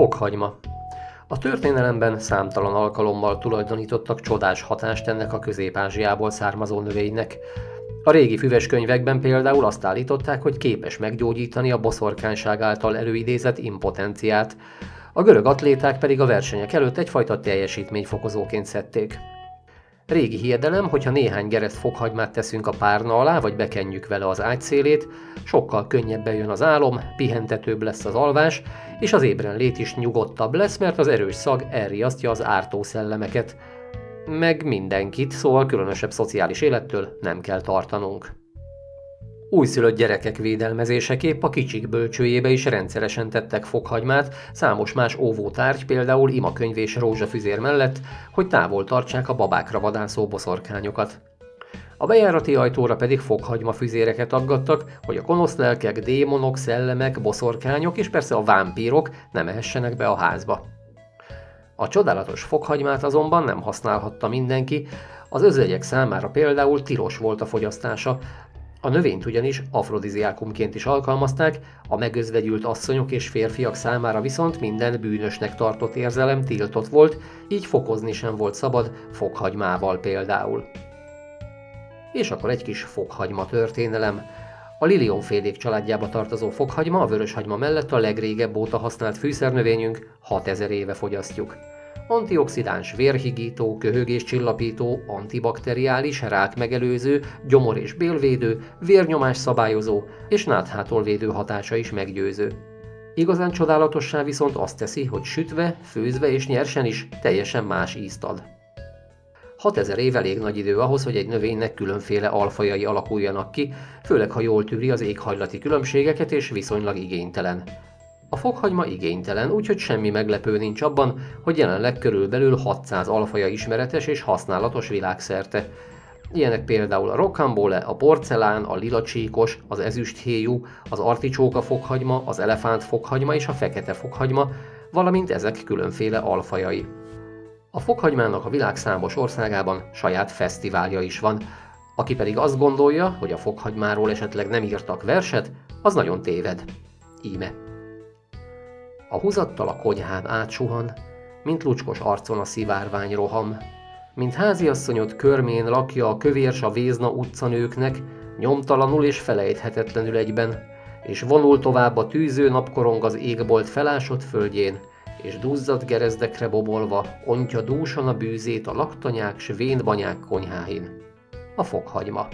Fokhagyma. A történelemben számtalan alkalommal tulajdonítottak csodás hatást ennek a közép-ázsiából származó növénynek. A régi füves könyvekben például azt állították, hogy képes meggyógyítani a boszorkányság által előidézett impotenciát, a görög atléták pedig a versenyek előtt egyfajta teljesítményfokozóként szedték. Régi hiedelem, hogyha néhány gereszt fokhagymát teszünk a párna alá, vagy bekenjük vele az ágy szélét, sokkal könnyebben jön az álom, pihentetőbb lesz az alvás, és az ébren lét is nyugodtabb lesz, mert az erős szag elriasztja az ártó szellemeket. Meg mindenkit, szóval különösebb szociális élettől nem kell tartanunk. Újszülött gyerekek védelmezéseképp a kicsik bölcsőjébe is rendszeresen tettek fokhagymát, számos más óvótárgy, például imakönyv és rózsafüzér mellett, hogy távol tartsák a babákra vadászó boszorkányokat. A bejárati ajtóra pedig fokhagyma füzéreket aggattak, hogy a konosz lelkek, démonok, szellemek, boszorkányok és persze a vámpírok nem ehessenek be a házba. A csodálatos fokhagymát azonban nem használhatta mindenki, az özvegyek számára például tilos volt a fogyasztása, a növényt ugyanis afrodiziákumként is alkalmazták, a megözvegyült asszonyok és férfiak számára viszont minden bűnösnek tartott érzelem tiltott volt, így fokozni sem volt szabad, fokhagymával például. És akkor egy kis fokhagyma történelem. A lilionfélék családjába tartozó fokhagyma a vöröshagyma mellett a legrégebb óta használt fűszernövényünk, 6000 éve fogyasztjuk. Antioxidáns, vérhigító, köhögés csillapító, antibakteriális, rákmegelőző, gyomor- és bélvédő, vérnyomás szabályozó és náthától védő hatása is meggyőző. Igazán csodálatossá viszont azt teszi, hogy sütve, főzve és nyersen is teljesen más ízt ad. 6000 év elég nagy idő ahhoz, hogy egy növénynek különféle alfajai alakuljanak ki, főleg ha jól tűri az éghajlati különbségeket és viszonylag igénytelen. A fokhagyma igénytelen, úgyhogy semmi meglepő nincs abban, hogy jelenleg körülbelül 600 alfaja ismeretes és használatos világszerte. Ilyenek például a rokambole, a porcelán, a lilacsíkos, az ezüsthéjú, az articsóka fokhagyma, az elefánt fokhagyma és a fekete fokhagyma, valamint ezek különféle alfajai. A fokhagymának a világ számos országában saját fesztiválja is van, aki pedig azt gondolja, hogy a fokhagymáról esetleg nem írtak verset, az nagyon téved. Íme. A húzattal a konyhán átsuhan, mint lucskos arcon a szivárvány roham. Mint háziasszonyod körmén lakja a kövérs a Vézna utcanőknek, nyomtalanul és felejthetetlenül egyben, és vonul tovább a tűző napkorong az égbolt felásott földjén, és duzzadt gerezdekre bobolva ontja dúsan a bűzét a laktanyák s vénbanyák konyháin. A fokhagyma.